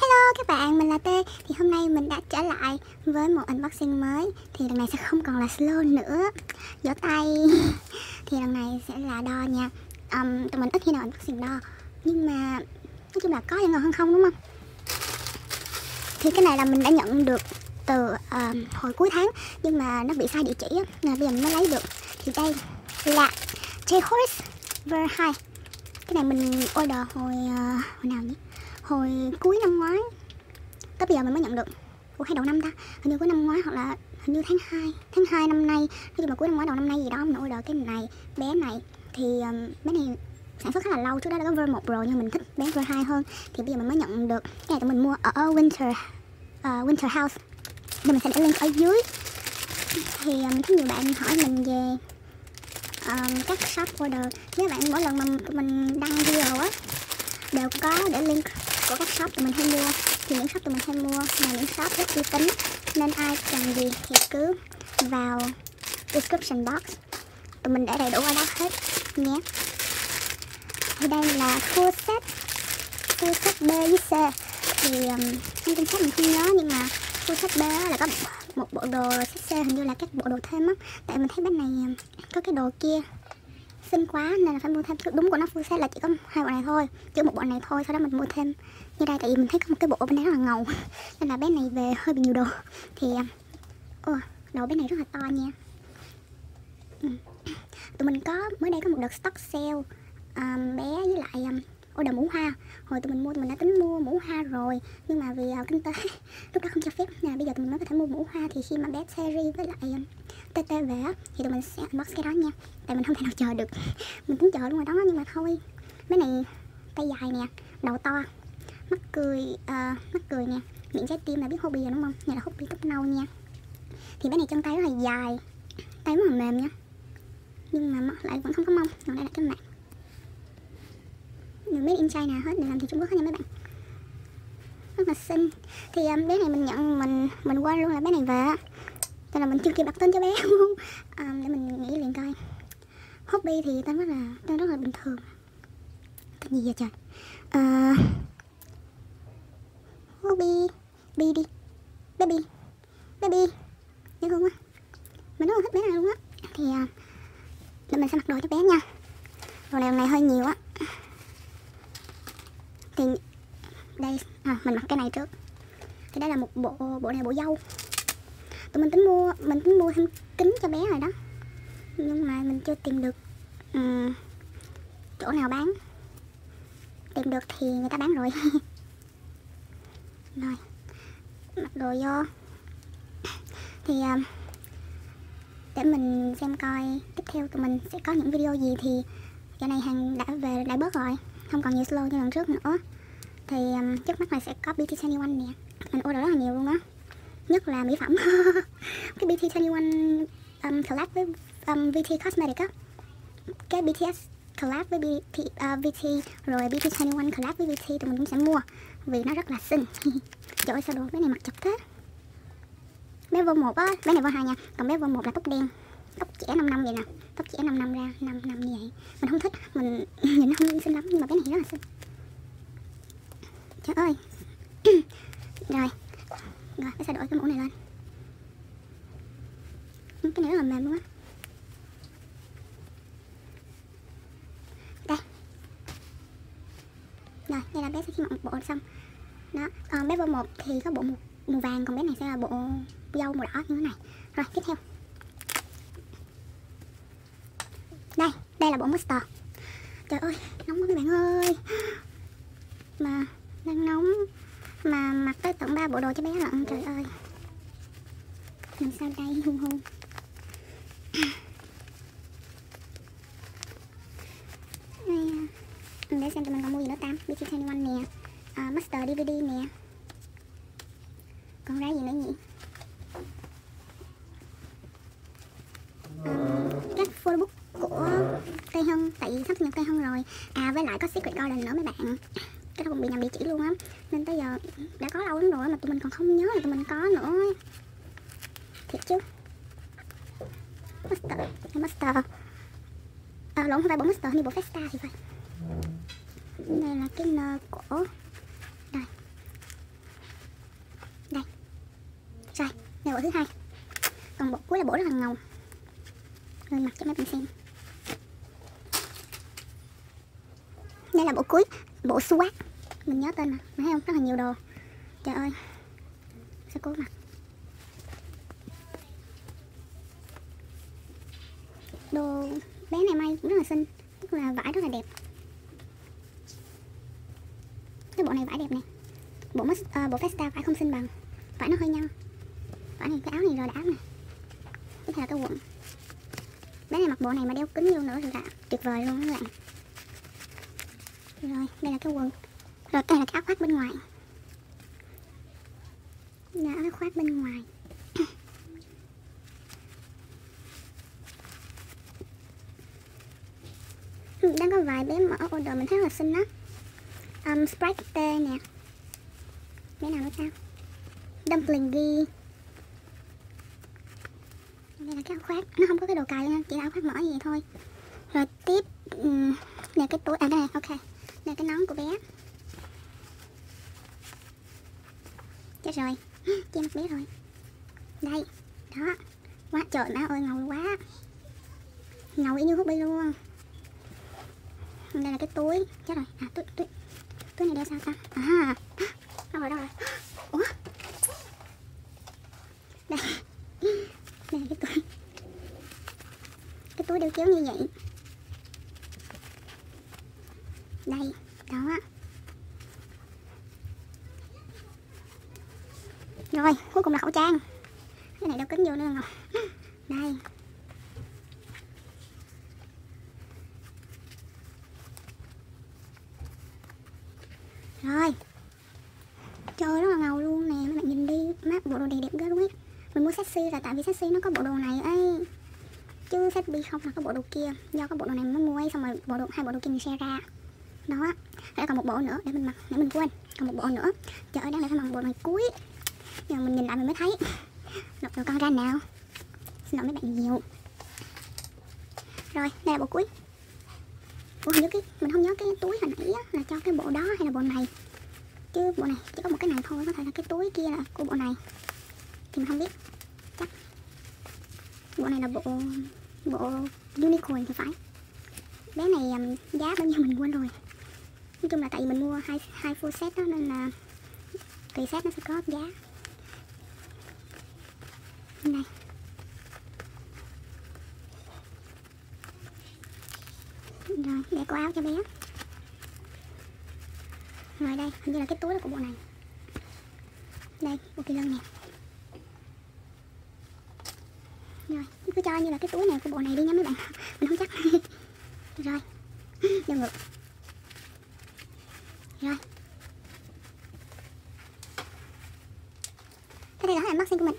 Hello các bạn, mình là T. Thì hôm nay mình đã trở lại với một unboxing mới. Thì lần này sẽ không còn là slow nữa. Vỗ tay. Thì lần này sẽ là đo nha. Um, Tụi mình ít khi nào unboxing đo. Nhưng mà nói chung là có nhưng hơn không đúng không? Thì cái này là mình đã nhận được từ um, hồi cuối tháng. Nhưng mà nó bị sai địa chỉ á Nên bây giờ mình mới lấy được. Thì đây là J-Horse Ver 2 Cái này mình order hồi, uh, hồi nào nhỉ? Hồi cuối năm ngoái tới bây giờ mình mới nhận được. Ủa hay đầu năm ta? Hình như cuối năm ngoái hoặc là hình như tháng 2 tháng 2 năm nay. Nói chung là cuối năm ngoái đầu năm nay gì đó mình order cái này bé này. Thì um, bé này sản xuất khá là lâu trước đó đã có ver một rồi nhưng mình thích bé ver 2 hơn. Thì bây giờ mình mới nhận được. Cái này tụi mình mua ở Winter uh, Winter House. Thì mình sẽ để link ở dưới. Thì uh, mình thấy nhiều bạn hỏi mình về um, các shop order. Nếu bạn mỗi lần mà mình đăng video á đều có để link của các shop tụi mình hay mua. Thì những shop tụi mình hay mua là những shop rất uy tín nên ai cần gì thì cứ vào description box. Tụi mình để đầy đủ ở đó hết nhé. Thì đây là full set full set B với C thì um, thông tin khác mình không nhớ nhưng mà full set B là có một bộ đồ set C hình như là các bộ đồ thêm á. Tại mình thấy bên này um, có cái đồ kia xinh quá nên là phải mua thêm. Đúng của nó full set là chỉ có hai bộ này thôi chỉ một bộ này thôi sau đó mình mua thêm như đây tại vì mình thấy có một cái bộ bên đó rất là ngầu nên là bé này về hơi bị nhiều đồ. Thì um, ô đồ bé này rất là to nha. Ừ. tụi mình có mới đây có một đợt stock sale um, bé với lại um, order mũ hoa. Hồi tụi mình mua tụi mình đã tính mua mũ hoa rồi nhưng mà vì uh, kinh tế lúc đó không cho phép nè bây giờ tụi mình mới có thể mua mũ hoa. Thì khi mà bé Terry với lại um, TT về thì tụi mình sẽ unbox cái đó nha. Tại mình không thể nào chờ được. Mình tính chờ luôn rồi đó nhưng mà thôi. Bé này tay dài nè đầu to mắt cười ờ, uh, mắt cười nè. Miệng trái tim là biết hobby rồi đúng không? Này là hobby tóc nâu nha. Thì bé này chân tay rất là dài tay rất là mềm nha. Nhưng mà lại vẫn không có mông còn đây là cái mạng. Người made in China hết để làm thì Trung Quốc hết nha mấy bạn. Rất là xinh. Thì um, bé này mình nhận mình mình quên luôn là bé này về cho là mình chưa kịp đặt tên cho bé luôn. Um, để mình nghĩ liền coi. Hobby thì tên rất là tên rất là bình thường. Tên gì vậy trời? Uh, hobby bi đi baby. Baby. Nhớ không á? Mình rất là thích bé này luôn á. Thì là để mình sẽ mặc đồ cho bé nha. Đồ này này hơi nhiều á. Thì đây à, mình mặc cái này trước. Thì đây là một bộ bộ này bộ dâu. Tụi mình tính mua mình tính mua thêm kính cho bé rồi đó. Nhưng mà mình chưa tìm được um, chỗ nào bán. Tìm được thì người ta bán rồi. rồi mặc đồ vô. Thì um, để mình xem coi tiếp theo tụi mình sẽ có những video gì thì giờ này hàng đã về đã bớt rồi. Không còn nhiều slow như lần trước nữa. Thì um, trước mắt là sẽ có BT21 nè. Mình order rất là nhiều luôn á. Nhất là mỹ phẩm. Cái BT21 um, collab với um, VT Cosmetic á. Cái BTS collab với BT, uh, à, VT rồi BT21 collab với VT tụi mình cũng sẽ mua vì nó rất là xinh. Trời ơi, sao đùa cái này mặc chụp thế? Bé vô một á, bé này vô hai nha. Còn bé vô một là tóc đen. Tóc trẻ 5 năm vậy nè. Tóc trẻ 5 năm ra 5 năm như vậy. Mình không thích, mình nhìn nó không xinh lắm, nhưng mà bé này rất là xinh. Trời ơi. Rồi. Rồi, bé sẽ đổi cái mũ này lên. Cái này rất là mềm luôn á đây rồi đây là bé sẽ khi mặc bộ xong. Đó còn bé vô một thì có bộ màu, màu vàng còn bé này sẽ là bộ dâu màu đỏ như thế này. Rồi tiếp theo. Đây đây là bộ master trời ơi nóng quá các bạn ơi. Mà đang nóng. Mà mặc tới tận ba bộ đồ cho bé lận trời ơi. Làm sao đây hung hung đây để xem tụi mình còn mua gì nữa tam BT21 nè. Uh, Master DVD nè. Còn ra gì nữa nhỉ? Uh, các photobook của Tây Hân. Tại vì sắp nhập Tây Hân rồi. À với lại có Secret Garden nữa mấy bạn. Cái đó cũng bị nhầm địa chỉ luôn á. Nên tới giờ đã có lâu lắm rồi mà tụi mình còn không nhớ là tụi mình có nữa. Thiệt chứ. Master master. À, lộn không phải bộ master như bộ festa thì phải cái nơ của đây đây rồi đây bộ thứ hai. Còn bộ cuối là bộ rất là ngầu. Rồi mặc cho mấy bạn xem. Đây là bộ cuối, bộ swag mình nhớ tên mà mà thấy không? Rất là nhiều đồ. Trời ơi. Sẽ cố mặt? Đồ bé này may cũng rất là xinh tức là vải rất là đẹp cái bộ này vải đẹp này. Bộ mất uh, ờ, bộ festa vải không xinh bằng. Vải nó hơi nhăn vải này cái áo này rồi áo này. Tiếp theo là cái quần. Bé này mặc bộ này mà đeo kính vô nữa thì là tuyệt vời luôn các bạn. Rồi đây là cái quần. Rồi đây là cái áo khoác bên ngoài. Là áo khoác bên ngoài. Đang có vài bé mở order mình thấy là xinh lắm um, Sprite T nè. Bé nào nữa sao Dumpling ghi đây là cái áo khoác. Nó không có cái đồ cài nha chỉ là áo khoác mở gì thôi. Rồi tiếp um, nè cái túi à đây ok. Đây cái nón của bé. Chết rồi. Che mặt bé rồi. Đây đó. Quá trời má ơi ngầu quá. Ngầu y như hút bi luôn. Đây là cái túi. Chết rồi. À túi túi túi này đeo sao ta? À đâu rồi đâu rồi ủa? Đây. Đây, cái túi. Cái túi đeo kéo như vậy. Đây, đó. Rồi, cuối cùng là khẩu trang. Cái này đâu kính vô nữa rồi đây. Rồi trời rất là ngầu luôn nè mấy bạn nhìn đi Mát bộ đồ này đẹp ghê luôn ấy. Mình mua sexy là tại vì sexy nó có bộ đồ này ấy. Chứ sexy không là có bộ đồ kia. Do có bộ đồ này mới mua ấy xong rồi bộ đồ hai bộ đồ kia mình share ra. Đó để còn một bộ nữa để mình mặc để mình quên. Còn một bộ nữa. Trời ơi đang là phải mặc bộ này cuối. Giờ mình nhìn lại mình mới thấy. Lột đồ con ra nào. Xin lỗi mấy bạn nhiều. Rồi đây là bộ cuối. Ủa không nhớ cái mình không nhớ cái túi hồi nãy á, là cho cái bộ đó hay là bộ này? Chứ bộ này chỉ có một cái này thôi có thể là cái túi kia là của bộ này. Thì mình không biết. Chắc bộ này là bộ bộ unicorn thì phải. Bé này um, giá bao nhiêu mình quên rồi? Nói chung là tại vì mình mua hai hai full set đó nên là tùy set nó sẽ có giá. Này. Rồi để có áo cho bé rồi đây, hình như là cái túi của bộ này. Đây, bộ kỳ lân nè. Rồi cứ cho như là cái túi này của bộ này đi nha mấy bạn mình không chắc. Rồi đeo ngược rồi. Cái đây là unboxing của mình.